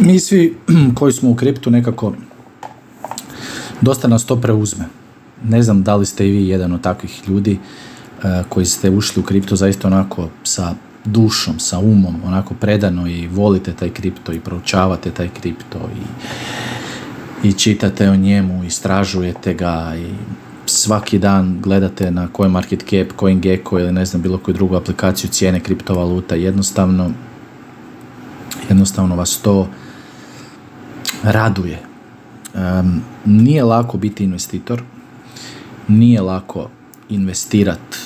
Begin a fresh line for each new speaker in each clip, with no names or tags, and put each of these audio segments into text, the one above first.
mi svi koji smo u kriptu nekako dosta nas to preuzme. Ne znam da li ste i vi jedan od takvih ljudi uh, koji ste ušli u kriptu zaista onako sa dušom, sa umom, onako predano i volite taj kripto i proučavate taj kripto i, i čitate o njemu, istražujete ga i svaki dan gledate na koji market cap, CoinGecko ili ne znam bilo koju drugu aplikaciju cijene kriptovaluta, jednostavno jednostavno vas to raduje. Um, nije lako biti investitor, nije lako investirati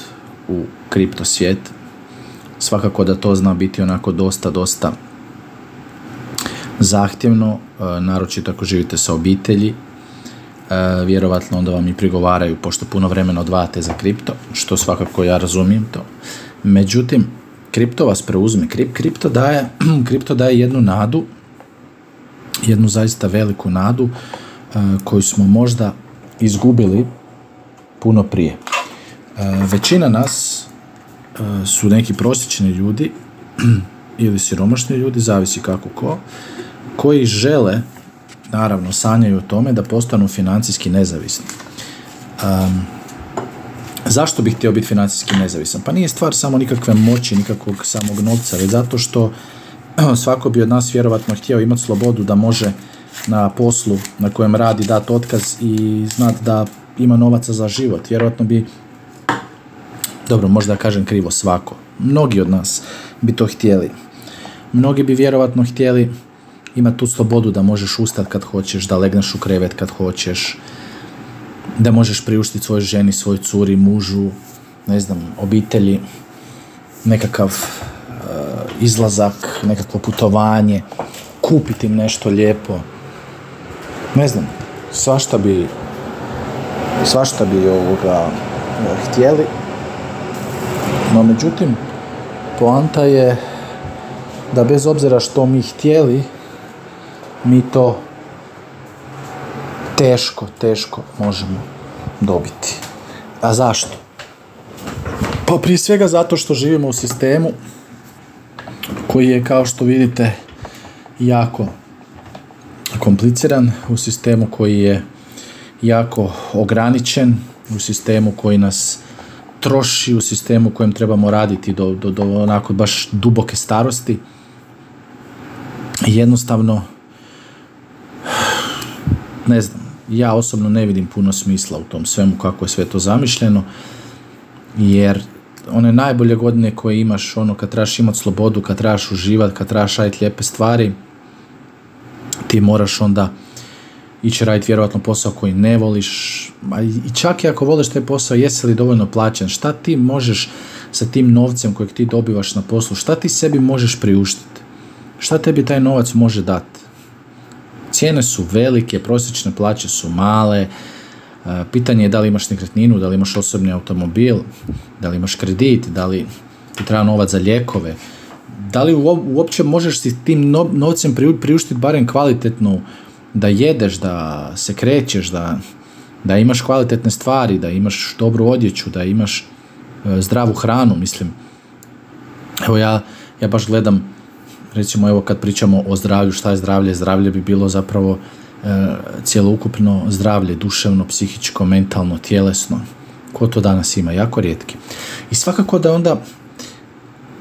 u kripto svijet. Svakako da to zna biti onako dosta, dosta zahtjevno, naročito ako živite sa obitelji, vjerovatno onda vam i prigovaraju pošto puno vremena odvajate za kripto, što svakako ja razumijem to. Međutim, kripto vas preuzme. kripto, daje, kripto daje jednu nadu, jednu zaista veliku nadu koju smo možda izgubili puno prije. Većina nas su neki prosječni ljudi ili siromašni ljudi, zavisi kako ko, koji žele, naravno sanjaju o tome da postanu financijski nezavisni. Zašto bih htio biti financijski nezavisan? Pa nije stvar samo nikakve moći, nikakvog samog novca, već zato što svako bi od nas vjerovatno htio imati slobodu da može na poslu na kojem radi dati otkaz i znati da ima novaca za život. Vjerojatno bi, dobro, možda kažem krivo, svako. Mnogi od nas bi to htjeli. Mnogi bi vjerovatno htjeli imati tu slobodu da možeš ustati kad hoćeš, da legneš u krevet kad hoćeš, da možeš priuštiti svojoj ženi, svoj curi, mužu, ne znam, obitelji, nekakav izlazak, nekakvo putovanje, kupiti im nešto lijepo. Ne znam, svašta bi svašta bi ovoga htjeli. No međutim, poanta je da bez obzira što mi htjeli, mi to teško, teško možemo dobiti. A zašto? Pa prije svega zato što živimo u sistemu koji je kao što vidite jako kompliciran, u sistemu koji je jako ograničen, u sistemu koji nas troši, u sistemu kojem trebamo raditi do, do, do onako baš duboke starosti. Jednostavno ne znam, ja osobno ne vidim puno smisla u tom svemu kako je sve to zamišljeno, jer one najbolje godine koje imaš, ono kad trebaš imati slobodu, kad trebaš uživati, kad trebaš raditi lijepe stvari, ti moraš onda ići raditi vjerojatno posao koji ne voliš, a i čak i ako voliš taj posao, jesi li dovoljno plaćen, šta ti možeš sa tim novcem kojeg ti dobivaš na poslu, šta ti sebi možeš priuštiti, šta tebi taj novac može dati. Cijene su velike, prosječne plaće su male, pitanje je da li imaš nekretninu, da li imaš osobni automobil, da li imaš kredit, da li ti treba novac za lijekove, da li uopće možeš si tim novcem priuštiti barem kvalitetnu da jedeš, da se krećeš, da, da imaš kvalitetne stvari, da imaš dobru odjeću, da imaš e, zdravu hranu, mislim. Evo ja, ja baš gledam recimo evo kad pričamo o zdravlju, šta je zdravlje? Zdravlje bi bilo zapravo e, cjelokupno zdravlje, duševno, psihičko, mentalno, tjelesno. Ko to danas ima? Jako rijetki. I svakako da onda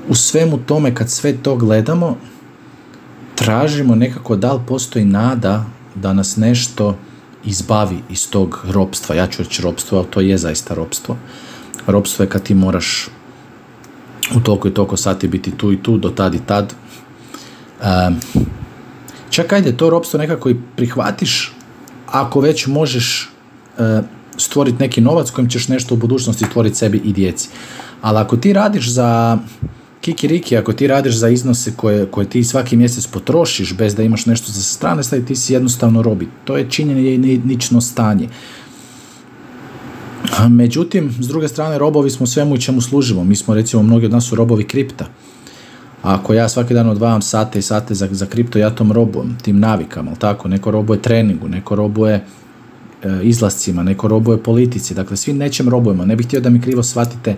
u svemu tome kad sve to gledamo, tražimo nekako da li postoji nada da nas nešto izbavi iz tog ropstva. Ja ću reći ropstvo, ali to je zaista ropstvo. Ropstvo je kad ti moraš u toliko i toliko sati biti tu i tu, do tad i tad, čak ajde to ropstvo nekako i prihvatiš ako već možeš e, stvoriti neki novac kojim ćeš nešto u budućnosti stvoriti sebi i djeci. Ali ako ti radiš za kikiriki, ako ti radiš za iznose koje, koje ti svaki mjesec potrošiš bez da imaš nešto za strane, stavi ti si jednostavno robi. To je činjenje i nično stanje. Međutim, s druge strane, robovi smo svemu i čemu služimo. Mi smo, recimo, mnogi od nas su robovi kripta. Ako ja svaki dan odvajam sate i sate za, za kripto, ja tom robujem, tim navikama, ali tako? Neko robuje treningu, neko robuje e, izlascima, neko robuje politici, dakle svi nečem robujemo. Ne bih htio da mi krivo shvatite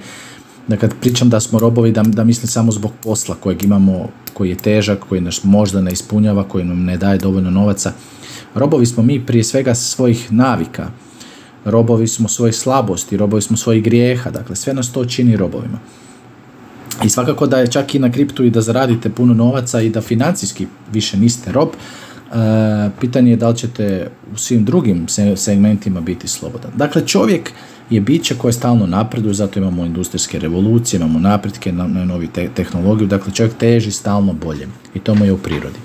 da kad pričam da smo robovi, da, da mislim samo zbog posla kojeg imamo, koji je težak, koji nas možda ne ispunjava, koji nam ne daje dovoljno novaca. Robovi smo mi prije svega svojih navika, robovi smo svojih slabosti, robovi smo svojih grijeha, dakle sve nas to čini robovima. I svakako da je čak i na kriptu i da zaradite puno novaca i da financijski više niste rob, e, pitanje je da li ćete u svim drugim segmentima biti slobodan. Dakle, čovjek je biće koje stalno napreduje, zato imamo industrijske revolucije, imamo napretke na, novi te, tehnologiju, dakle čovjek teži stalno bolje i to mu je u prirodi.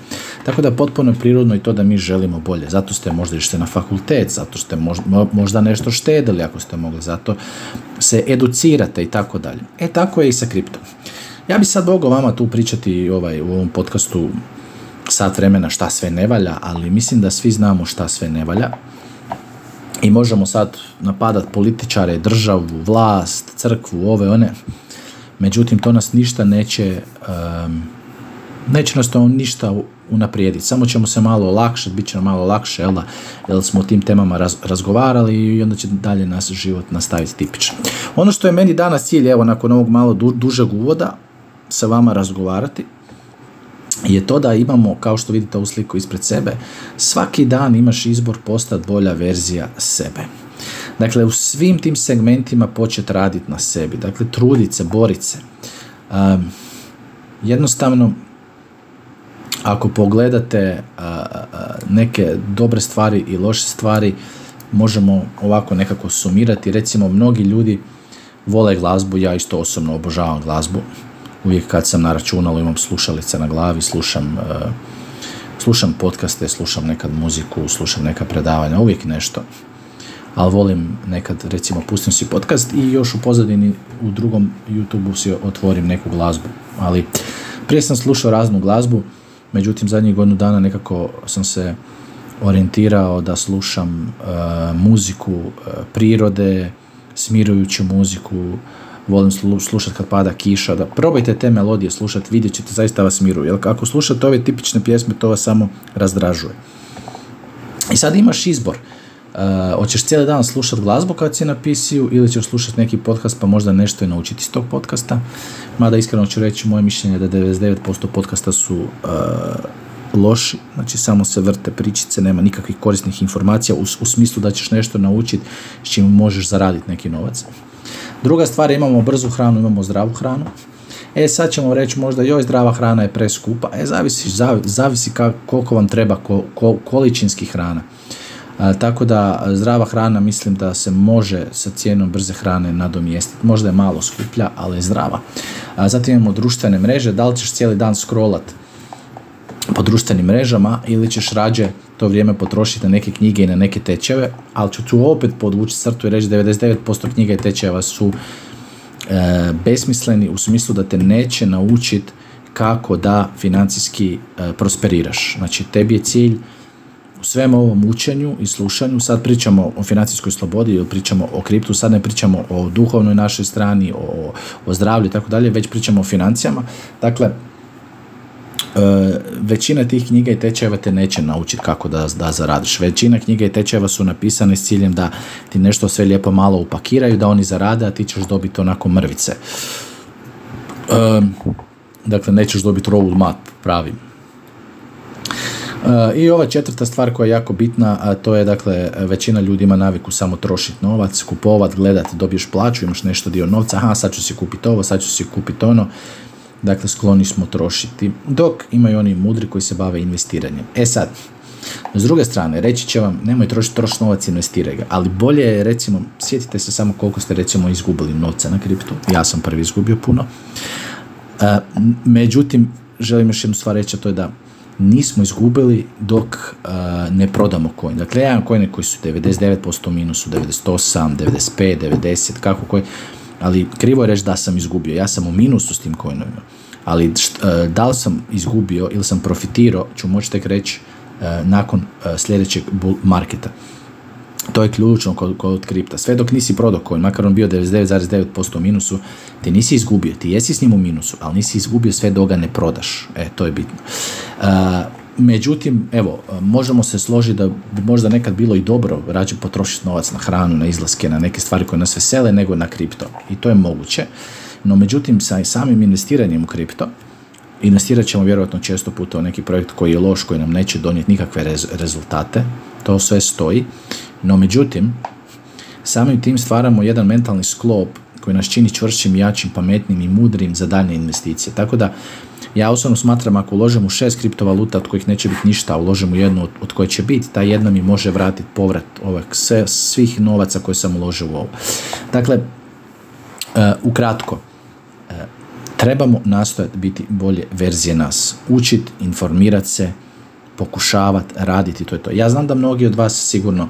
Tako da potpuno prirodno i to da mi želimo bolje. Zato ste možda išli na fakultet, zato ste možda nešto štedili ako ste mogli, zato se educirate i tako dalje. E tako je i sa kriptom. Ja bi sad mogao vama tu pričati ovaj, u ovom podcastu sat vremena šta sve ne valja, ali mislim da svi znamo šta sve ne valja i možemo sad napadat političare, državu, vlast, crkvu, ove, one. Međutim, to nas ništa neće, um, neće nas to ništa unaprijediti. Samo ćemo se malo olakšati, bit će nam malo lakše, jel da? Jer smo o tim temama razgovarali i onda će dalje nas život nastaviti tipično. Ono što je meni danas cilj, evo, nakon ovog malo dužeg uvoda, sa vama razgovarati, je to da imamo, kao što vidite ovu sliku ispred sebe, svaki dan imaš izbor postati bolja verzija sebe. Dakle, u svim tim segmentima početi raditi na sebi. Dakle, trudit se, borit se. Um, jednostavno, ako pogledate neke dobre stvari i loše stvari, možemo ovako nekako sumirati. Recimo, mnogi ljudi vole glazbu, ja isto osobno obožavam glazbu uvijek kad sam na računalu imam slušalice na glavi, slušam, slušam podcaste, slušam nekad muziku, slušam neka predavanja, uvijek nešto. Ali volim nekad, recimo, pustim si podcast i još u pozadini u drugom YouTube-u si otvorim neku glazbu. Ali prije sam slušao raznu glazbu, međutim zadnjih godinu dana nekako sam se orijentirao da slušam uh, muziku uh, prirode, smirujuću muziku, volim slušati kad pada kiša, da probajte te melodije slušati, vidjet ćete, zaista vas miruju. Jer ako slušate ove tipične pjesme, to vas samo razdražuje. I sad imaš izbor. Uh, hoćeš cijeli dan slušati glazbu kad si na PC-u ili ćeš slušati neki podcast pa možda nešto i naučiti iz tog podcasta. Mada iskreno ću reći, moje mišljenje je da 99% podcasta su uh, loši, znači samo se vrte pričice, nema nikakvih korisnih informacija u, smislu da ćeš nešto naučiti s čim možeš zaraditi neki novac. Druga stvar, imamo brzu hranu, imamo zdravu hranu. E sad ćemo reći možda joj zdrava hrana je preskupa. E zavisi, zavisi koliko vam treba količinski hrana. Tako da zdrava hrana mislim da se može sa cijenom brze hrane nadomjestiti. Možda je malo skuplja, ali je zdrava. Zatim imamo društvene mreže. Da li ćeš cijeli dan scrollat po društvenim mrežama ili ćeš rađe to vrijeme potrošiti na neke knjige i na neke tečeve, ali ću tu opet podvući crtu i reći 99% knjiga i tečeva su e, besmisleni u smislu da te neće naučiti kako da financijski e, prosperiraš. Znači, tebi je cilj u svem ovom učenju i slušanju, sad pričamo o financijskoj slobodi ili pričamo o kriptu, sad ne pričamo o duhovnoj našoj strani, o, o zdravlju i tako dalje, već pričamo o financijama. Dakle, E, većina tih knjiga i tečajeva te neće naučiti kako da, da zaradiš. Većina knjiga i tečajeva su napisane s ciljem da ti nešto sve lijepo malo upakiraju, da oni zarade, a ti ćeš dobiti onako mrvice. E, dakle, nećeš dobiti road map pravi. E, I ova četvrta stvar koja je jako bitna, a to je dakle većina ljudi ima naviku samo trošiti novac, kupovat, gledat, dobiješ plaću, imaš nešto dio novca, aha sad ću si kupiti ovo, sad ću si kupiti ono. Dakle skloni smo trošiti, dok imaju oni mudri koji se bave investiranjem. E sad, s druge strane, reći će vam, nemoj trošiti troš novac, investiraj ga, ali bolje je, recimo, sjetite se samo koliko ste, recimo, izgubili novca na kriptu, ja sam prvi izgubio puno, e, međutim, želim još jednu stvar reći, a to je da nismo izgubili dok e, ne prodamo coin. Dakle, ja imam coine koji su 99% minusu, 98, 95, 90, kako koji, ali krivo je reći da sam izgubio. Ja sam u minusu s tim coinovima. Ali e, da li sam izgubio ili sam profitirao, ću moći tek reći e, nakon e, sljedećeg bull marketa. To je ključno kod, kod kripta. Sve dok nisi prodao coin, makar on bio 99,9% u minusu, ti nisi izgubio. Ti jesi s njim u minusu, ali nisi izgubio sve dok ga ne prodaš. E, to je bitno. Međutim, evo, možemo se složiti da bi možda nekad bilo i dobro rađe potrošiti novac na hranu, na izlaske, na neke stvari koje nas vesele, nego na kripto. I to je moguće. No međutim, sa samim investiranjem u kripto, investirat ćemo vjerojatno često puta u neki projekt koji je loš, koji nam neće donijeti nikakve rezultate, to sve stoji, no međutim, samim tim stvaramo jedan mentalni sklop koji nas čini čvršćim, jačim, pametnim i mudrim za daljne investicije. Tako da, ja osobno smatram ako uložim u šest kriptovaluta od kojih neće biti ništa, uložim u jednu od, koje će biti, ta jedna mi može vratiti povrat ovak, sve, svih novaca koje sam uložio u ovo. Dakle, uh, ukratko, trebamo nastojati biti bolje verzije nas. Učiti, informirati se, pokušavati, raditi, to je to. Ja znam da mnogi od vas sigurno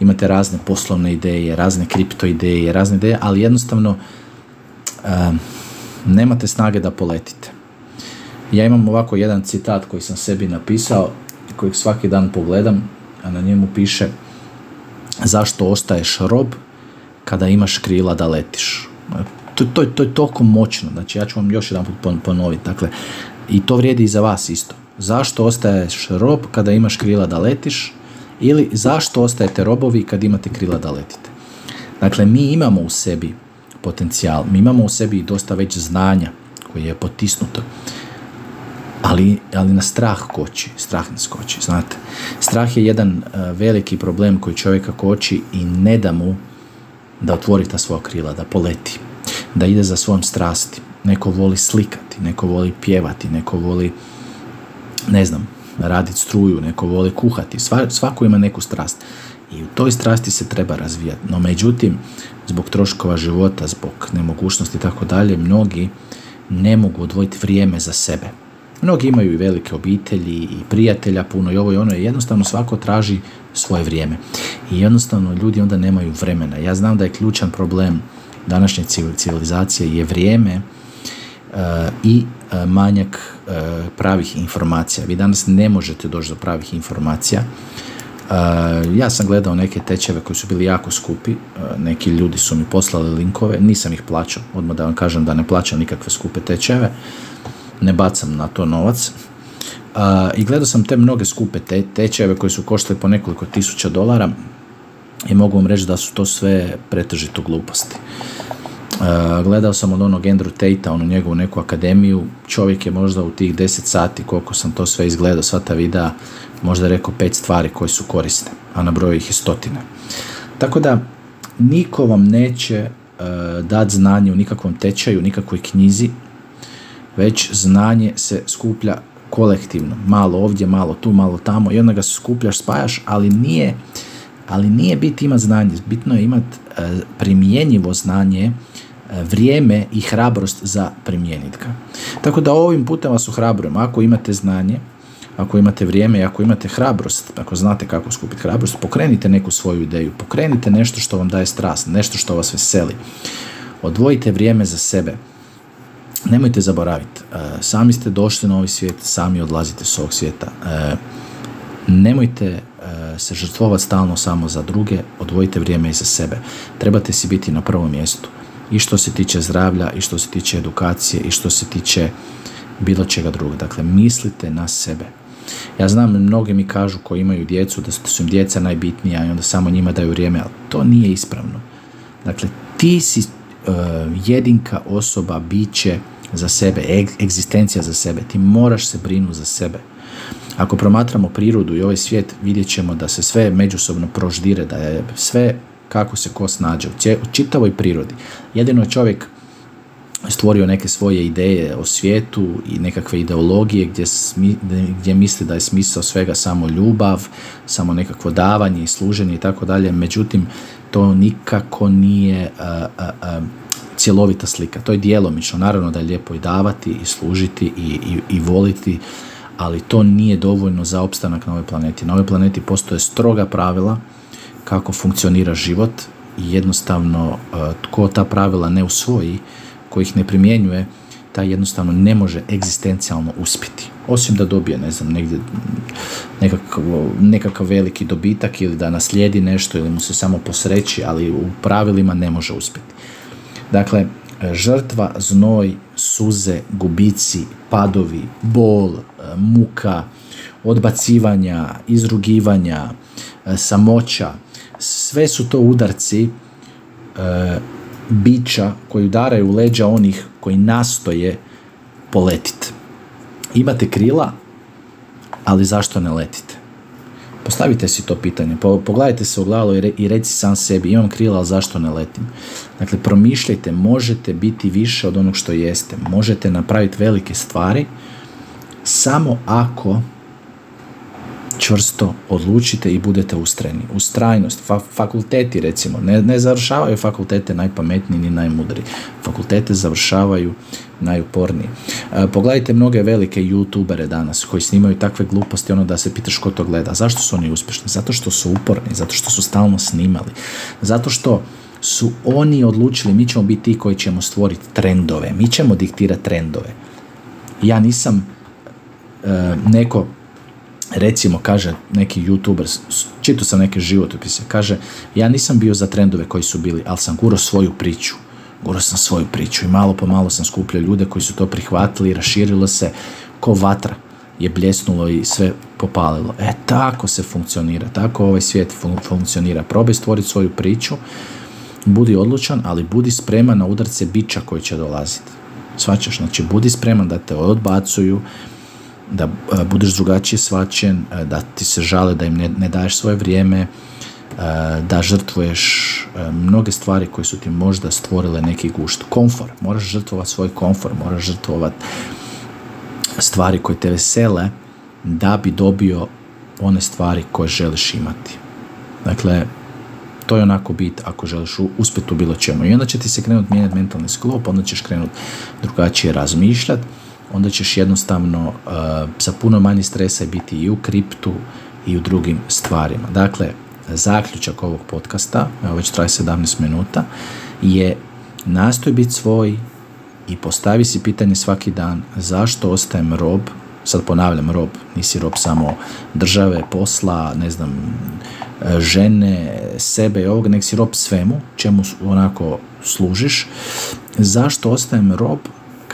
imate razne poslovne ideje, razne kripto ideje, razne ideje, ali jednostavno nemate snage da poletite. Ja imam ovako jedan citat koji sam sebi napisao i kojeg svaki dan pogledam, a na njemu piše zašto ostaješ rob kada imaš krila da letiš. To, to, to je toliko moćno, znači ja ću vam još jedan put ponoviti. Dakle, i to vrijedi i za vas isto. Zašto ostaješ rob kada imaš krila da letiš ili zašto ostajete robovi kad imate krila da letite. Dakle, mi imamo u sebi potencijal, mi imamo u sebi dosta već znanja koje je potisnuto ali, ali na strah koči, strah nas koči, znate. Strah je jedan uh, veliki problem koji čovjeka koči i ne da mu da otvori ta svoja krila, da poleti, da ide za svojom strasti. Neko voli slikati, neko voli pjevati, neko voli, ne znam, raditi struju, neko voli kuhati, Sva, svako ima neku strast. I u toj strasti se treba razvijati. No međutim, zbog troškova života, zbog nemogućnosti i tako dalje, mnogi ne mogu odvojiti vrijeme za sebe Mnogi imaju i velike obitelji i prijatelja puno i ovo i ono. Jednostavno svako traži svoje vrijeme. I jednostavno ljudi onda nemaju vremena. Ja znam da je ključan problem današnje civilizacije je vrijeme uh, i uh, manjak uh, pravih informacija. Vi danas ne možete doći do pravih informacija. Ja sam gledao neke tečeve koji su bili jako skupi, neki ljudi su mi poslali linkove, nisam ih plaćao, odmah da vam kažem da ne plaćam nikakve skupe tečeve, ne bacam na to novac. I gledao sam te mnoge skupe te, tečajeve koji su koštali po nekoliko tisuća dolara i mogu vam reći da su to sve pretežito gluposti. gledao sam od onog Andrew Tate-a, onu njegovu neku akademiju, čovjek je možda u tih 10 sati koliko sam to sve izgledao, sva ta videa, možda rekao pet stvari koje su korisne, a na broju ih je stotine. Tako da, niko vam neće uh, dati znanje u nikakvom tečaju, nikakvoj knjizi, već znanje se skuplja kolektivno, malo ovdje, malo tu, malo tamo i onda ga skupljaš, spajaš, ali nije, ali nije bit imati znanje, bitno je imati e, primjenjivo znanje, e, vrijeme i hrabrost za primijeniti. Tako da ovim putem vas ohrabrujem, ako imate znanje, ako imate vrijeme i ako imate hrabrost, ako znate kako skupiti hrabrost, pokrenite neku svoju ideju, pokrenite nešto što vam daje strast, nešto što vas veseli. Odvojite vrijeme za sebe, nemojte zaboraviti, e, sami ste došli na ovaj svijet, sami odlazite s ovog svijeta. Nemojte se žrtvovati stalno samo za druge, odvojite vrijeme i za sebe. Trebate si biti na prvom mjestu. I što se tiče zdravlja, i što se tiče edukacije, i što se tiče bilo čega drugog. Dakle, mislite na sebe. Ja znam, mnogi mi kažu koji imaju djecu da su im djeca najbitnija i onda samo njima daju vrijeme, ali to nije ispravno. Dakle, ti si jedinka osoba, biće, za sebe, egzistencija za sebe. Ti moraš se brinu za sebe. Ako promatramo prirodu i ovaj svijet, vidjet ćemo da se sve međusobno proždire, da je sve kako se ko snađe u čitavoj prirodi. Jedino je čovjek stvorio neke svoje ideje o svijetu i nekakve ideologije gdje, gdje misli da je smisao svega samo ljubav, samo nekakvo davanje i služenje i tako dalje. Međutim, to nikako nije cjelovita slika. To je djelomično. Naravno da je lijepo i davati i služiti i, i, i voliti, ali to nije dovoljno za opstanak na ovoj planeti. Na ovoj planeti postoje stroga pravila kako funkcionira život i jednostavno e, tko ta pravila ne usvoji, ko ih ne primjenjuje, taj jednostavno ne može egzistencijalno uspjeti. Osim da dobije, ne znam, negdje nekakav, nekakav veliki dobitak ili da naslijedi nešto ili mu se samo posreći, ali u pravilima ne može uspjeti. Dakle, žrtva, znoj, suze, gubici, padovi, bol, muka, odbacivanja, izrugivanja, samoća, sve su to udarci e, bića koji udaraju u leđa onih koji nastoje poletiti. Imate krila, ali zašto ne letite? Postavite si to pitanje, pogledajte se u glavu i reci sam sebi, imam krila, ali zašto ne letim? Dakle, promišljajte, možete biti više od onog što jeste, možete napraviti velike stvari, samo ako čvrsto odlučite i budete ustrajni. Ustrajnost, fakulteti recimo, ne, ne završavaju fakultete najpametniji ni najmudri. Fakultete završavaju najuporniji. E, pogledajte mnoge velike youtubere danas koji snimaju takve gluposti ono da se pitaš ko to gleda. Zašto su oni uspješni? Zato što su uporni, zato što su stalno snimali. Zato što su oni odlučili mi ćemo biti ti koji ćemo stvoriti trendove. Mi ćemo diktirati trendove. Ja nisam e, neko recimo kaže neki youtuber, čitao sam neke životopise, kaže ja nisam bio za trendove koji su bili, ali sam guro svoju priču. Guro sam svoju priču i malo po malo sam skupljao ljude koji su to prihvatili i raširilo se ko vatra je bljesnulo i sve popalilo. E, tako se funkcionira, tako ovaj svijet funkcionira. Probaj stvoriti svoju priču, budi odlučan, ali budi spreman na udarce bića koji će dolaziti. Svačaš, znači budi spreman da te odbacuju, da e, budeš drugačije svačen, e, da ti se žale da im ne, ne daješ svoje vrijeme, e, da žrtvuješ mnoge stvari koje su ti možda stvorile neki gušt. Komfor, moraš žrtvovati svoj komfor, moraš žrtvovati stvari koje te vesele da bi dobio one stvari koje želiš imati. Dakle, to je onako bit ako želiš uspjeti u bilo čemu. I onda će ti se krenuti mijenjati mentalni sklop, onda ćeš krenuti drugačije razmišljati, onda ćeš jednostavno uh, sa puno manje stresa biti i u kriptu i u drugim stvarima. Dakle, zaključak ovog podcasta, evo već traje 17 minuta, je nastoj biti svoj i postavi si pitanje svaki dan zašto ostajem rob, sad ponavljam rob, nisi rob samo države, posla, ne znam, žene, sebe i ovoga, nek si rob svemu, čemu onako služiš. Zašto ostajem rob?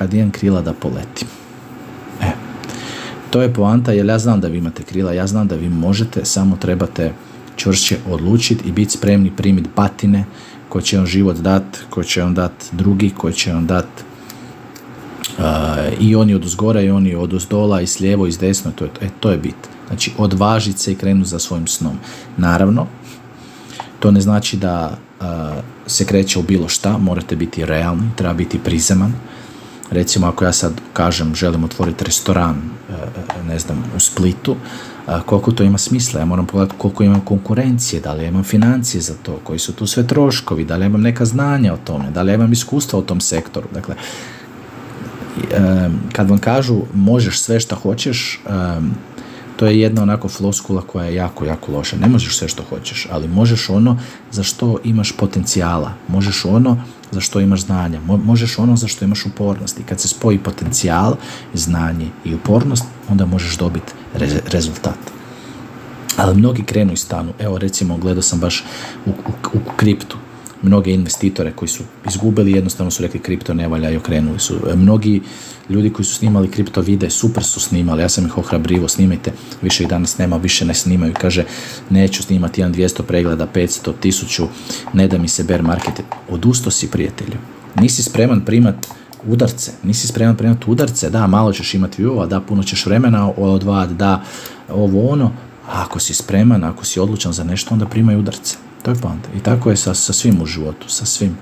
Kad imam krila da poletim. E, to je poanta jer ja znam da vi imate krila, ja znam da vi možete, samo trebate čvršće odlučiti i biti spremni primiti batine koje će vam život dat, koje će vam dat drugi, koje će vam dat uh, i oni od uzgora i oni od uzdola i s lijevo i desno, to je, e, to je bit. Znači odvažiti se i krenuti za svojim snom. Naravno, to ne znači da uh, se kreće u bilo šta, morate biti realni, treba biti prizeman, recimo ako ja sad kažem želim otvoriti restoran e, e, ne znam u Splitu koliko to ima smisla, ja moram pogledati koliko imam konkurencije, da li imam financije za to, koji su tu sve troškovi, da li imam neka znanja o tome, da li imam iskustva u tom sektoru. Dakle, e, kad vam kažu možeš sve što hoćeš, to je jedna onako floskula koja je jako, jako loša. Ne možeš sve što hoćeš, ali možeš ono za što imaš potencijala. Možeš ono za što imaš znanja. Možeš ono za što imaš upornost. I kad se spoji potencijal, znanje i upornost, onda možeš dobiti rezultat. Ali mnogi krenu i stanu. Evo recimo, gledao sam baš u, u, u kriptu mnoge investitore koji su izgubili, jednostavno su rekli kripto ne valja i okrenuli su. E, mnogi ljudi koji su snimali kripto vide, super su snimali, ja sam ih ohrabrivo, snimajte, više ih danas nema, više ne snimaju, kaže neću snimati jedan 200 pregleda, 500, 1000, ne da mi se bear market, odusto si prijatelju. Nisi spreman primat udarce, nisi spreman primat udarce, da, malo ćeš imati view da, puno ćeš vremena odvajati, da, ovo ono, a ako si spreman, ako si odlučan za nešto, onda primaj udarce. To je. I tako je sa, sa svim u životu, sa svim.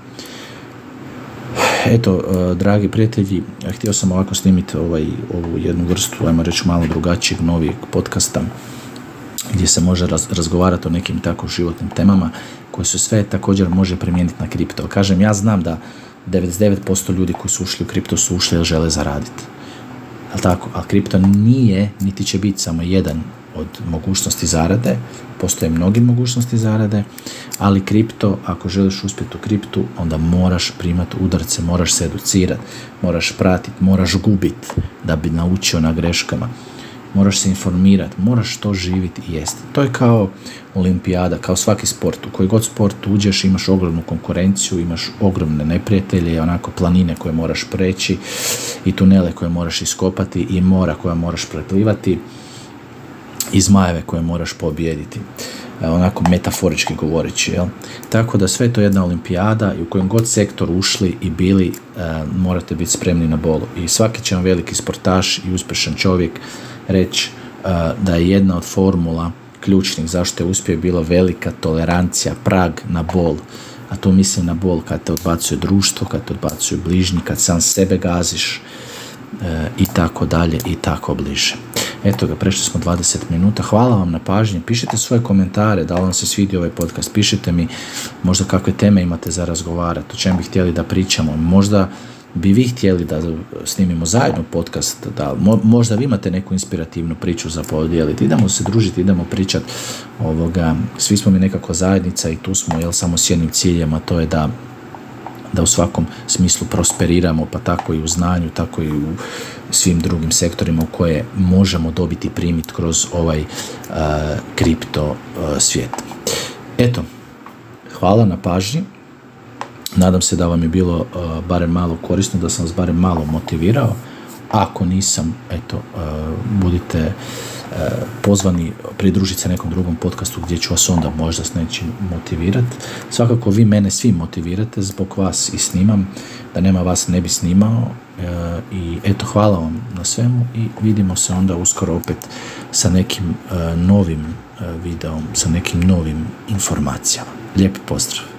Eto, uh, dragi prijatelji, htio sam ovako snimiti ovaj, ovu jednu vrstu, ajmo reći malo drugačijeg, novijeg podcasta, gdje se može razgovarati o nekim tako životnim temama, koje su sve također može primijeniti na kripto. Kažem, ja znam da 99% ljudi koji su ušli u kripto su ušli jer žele zaraditi. Ali tako, ali kripto nije, niti će biti samo jedan od mogućnosti zarade, postoje mnogi mogućnosti zarade, ali kripto, ako želiš uspjeti u kriptu, onda moraš primati udarce, moraš se educirati, moraš pratiti, moraš gubiti da bi naučio na greškama, moraš se informirati, moraš to živjeti i jesti. To je kao olimpijada, kao svaki sport. U koji god sport uđeš imaš ogromnu konkurenciju, imaš ogromne neprijatelje, onako planine koje moraš preći i tunele koje moraš iskopati i mora koja moraš preplivati i zmajeve koje moraš pobijediti. onako metaforički govoreći. Jel? Tako da sve to je jedna olimpijada i u kojem god sektor ušli i bili morate biti spremni na bolu. I svaki će vam veliki sportaš i uspješan čovjek reći da je jedna od formula ključnih zašto je uspio bila velika tolerancija, prag na bol. A tu mislim na bol kad te odbacuje društvo, kad te odbacuju bližnji, kad sam sebe gaziš e, i tako dalje i tako bliže. Eto ga, prešli smo 20 minuta. Hvala vam na pažnji. Pišite svoje komentare, da li vam se svidio ovaj podcast. Pišite mi možda kakve teme imate za razgovarati, o čem bi htjeli da pričamo. Možda bi vi htjeli da snimimo zajedno podcast, da možda vi imate neku inspirativnu priču za podijeliti, idemo se družiti, idemo pričati, ovoga, svi smo mi nekako zajednica i tu smo jel, samo s jednim ciljem, a to je da da u svakom smislu prosperiramo, pa tako i u znanju, tako i u svim drugim sektorima u koje možemo dobiti primit kroz ovaj kripto svijet. Eto, hvala na pažnji. Nadam se da vam je bilo uh, barem malo korisno, da sam vas barem malo motivirao. Ako nisam, eto, budite pozvani pridružiti se nekom drugom podcastu gdje ću vas onda možda s nečim motivirati. Svakako vi mene svi motivirate, zbog vas i snimam. Da nema vas ne bi snimao. I eto, hvala vam na svemu i vidimo se onda uskoro opet sa nekim novim videom, sa nekim novim informacijama. Lijep pozdrav!